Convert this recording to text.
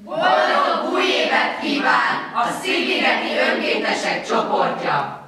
Boldog új évet kíván a Szigligeti Önkéntesek csoportja!